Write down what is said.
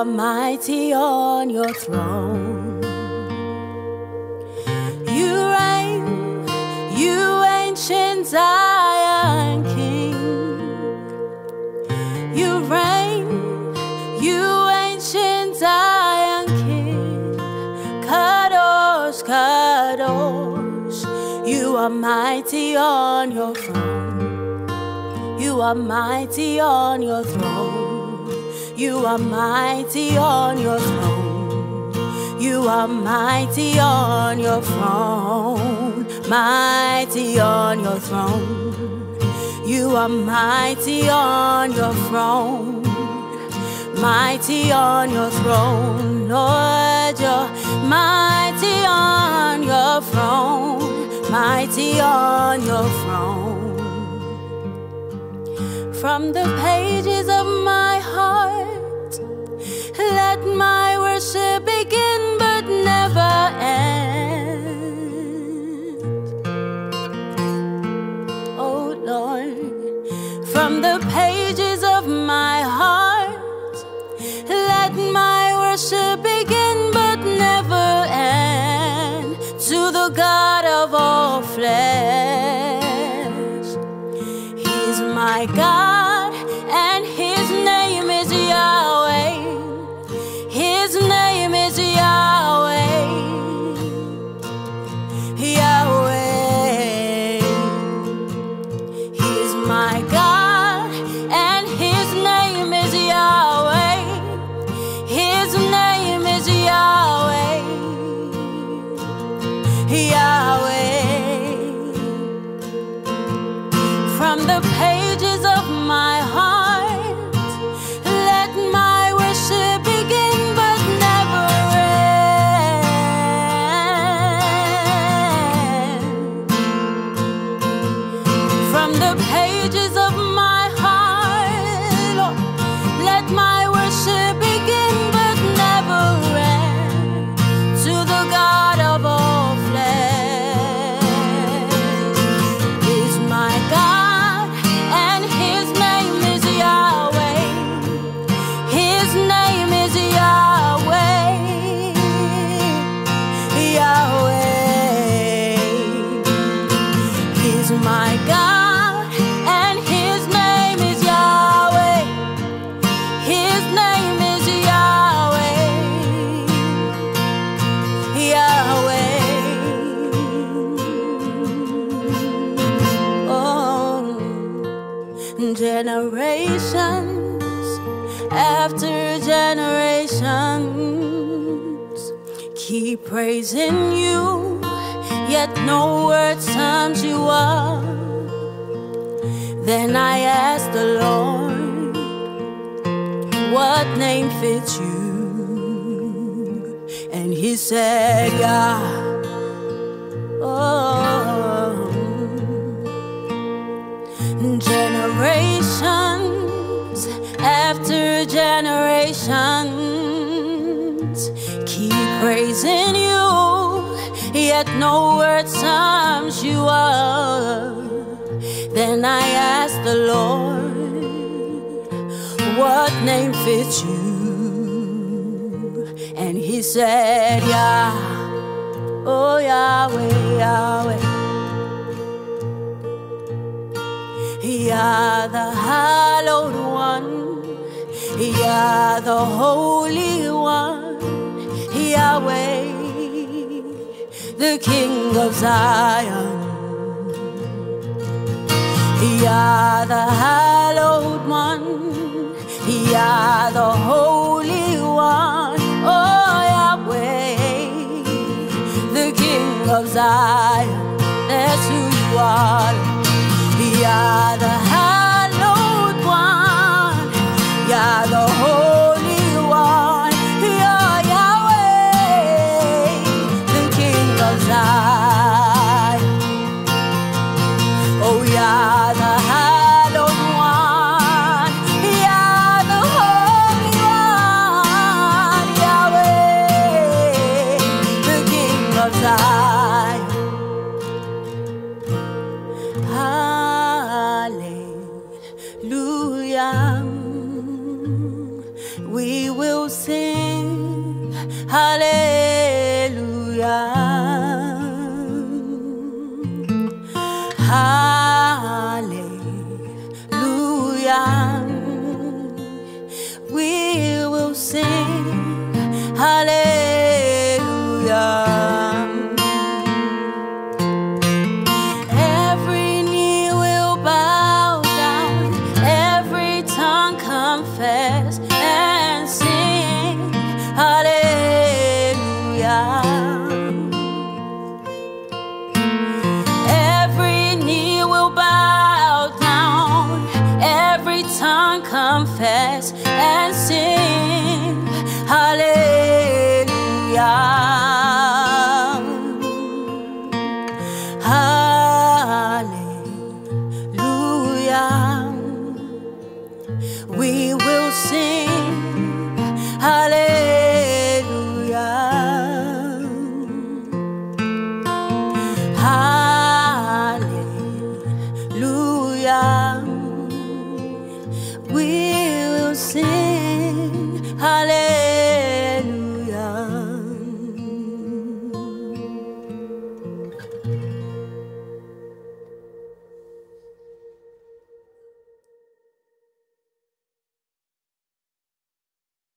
are mighty on your throne. You reign, you ancient Zion King. You reign, you ancient Zion King. Kadosh, Kadosh, you are mighty on your throne. You are mighty on your throne. You are mighty on your throne. You are mighty on your throne. Mighty on your throne. You are mighty on your throne. Mighty on your throne. Lord, you're mighty on your throne. Mighty on your throne. From the pages of let my from the pages of my heart. Let my worship begin but never end. From the pages of after generations keep praising you, yet no word sums you up. Then I asked the Lord, what name fits you? And he said, Yeah. Oh, generations generations keep praising you, yet no word sums you up. Then I asked the Lord, what name fits you? And he said, Yeah, oh Yahweh, Yahweh. Yah the one, Yah the holy one, Yahweh, the King of Zion. Yah the hallowed one, Yah the holy one, oh Yahweh, the King of Zion. That's who you are. Yah the Hallelujah. Hallelujah. We will sing Hallelujah. Hallelujah.